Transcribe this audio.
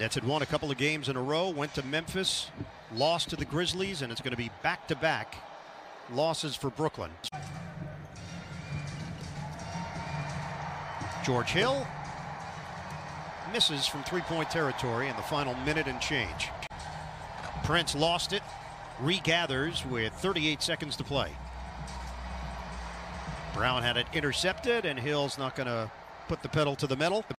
Nets had won a couple of games in a row, went to Memphis, lost to the Grizzlies, and it's going to be back to back losses for Brooklyn. George Hill misses from three point territory in the final minute and change. Prince lost it, regathers with 38 seconds to play. Brown had it intercepted, and Hill's not going to put the pedal to the metal.